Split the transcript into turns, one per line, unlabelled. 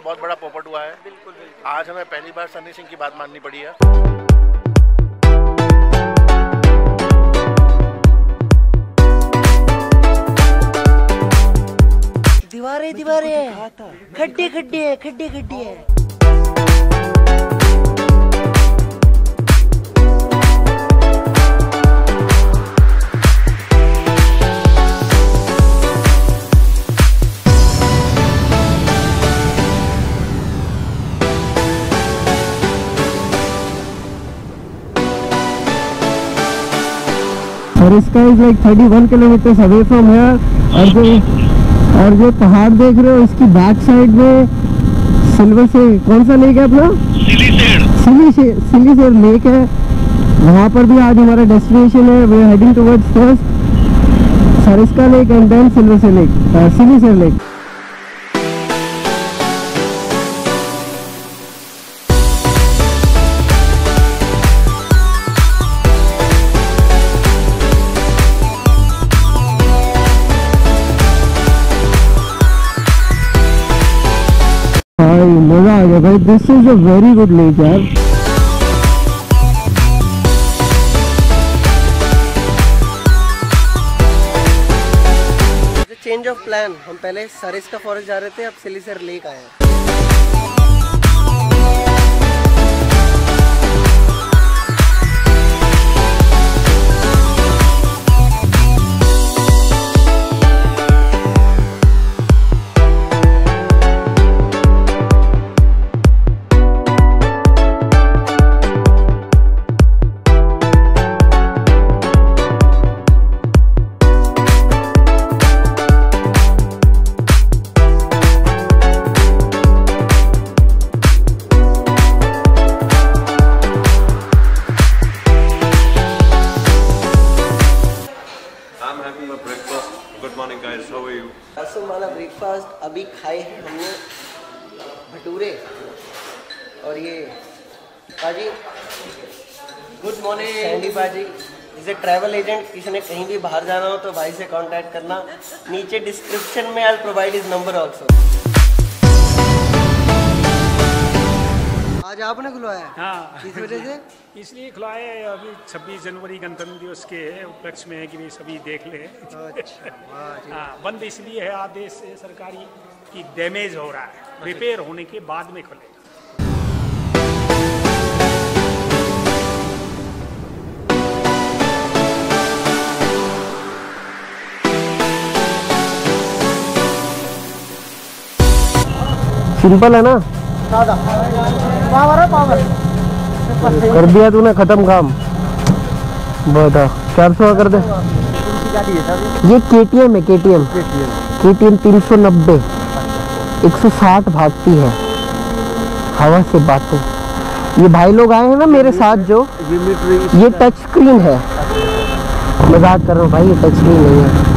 हमारा बहुत बड़ा पोपट हुआ है। बिल्कुल, बिल्कुल। आज हमें पहली बार सनी सिंह की बात माननी पड़ी है।
दीवारे दीवारे खड्डे खड्डे है खड्डे खड्डे है।
और इसका is like 31 kilometre away from here और जो और जो पहाड़ देख रहे हो इसकी बैक साइड में सिल्वर से कौन सा लेक है अपना? सिली से सिली से लेक है। वहाँ पर भी आज हमारा डेस्टिनेशन है। We heading towards first Sariska lake and then silver से लेक सिली से लेक भाई, मज़ा आ गया भाई। This is a very good lake यार।
चेंज ऑफ़ प्लान हम पहले सरिस का फॉरेस्ट जा रहे थे, अब सिलीसर लेक आए हैं। Morning, guys. How are you? परसों वाला ब्रेकफास्ट अभी खाए हैं हमने भटूरे और ये पाजी गुड मॉर्निंग सैंडी पाजी इज़ ए ट्रैवल एजेंट किसी ने कहीं भी बाहर जाना हो तो भाई से कांटेक्ट करना। नीचे डिस्क्रिप्शन में I provide is number also आज आपने खुलवाया?
हाँ। किस वजह से? इसलिए खुलाए अभी 26 जनवरी गणतंत्र दिवस के उपलक्ष्य में है कि भाई सभी देख ले। अच्छा हाँ बंद इसलिए है आदेश से सरकारी कि डैमेज हो रहा है। रिपेयर होने के बाद में खुलेगा।
सिंपल है ना? कर दिया तूने खत्म काम। बता, चार सौ कर दे। ये के टी एम है K T M K T M तीन सौ नब्बे। एक सौ साठ भागती है। हवा से बातें। ये भाई लोग आए हैं
ना मेरे साथ जो,
ये टच स्क्रीन
है।
मज़ाक कर रहा हूँ भाई, ये टच स्क्रीन नहीं है।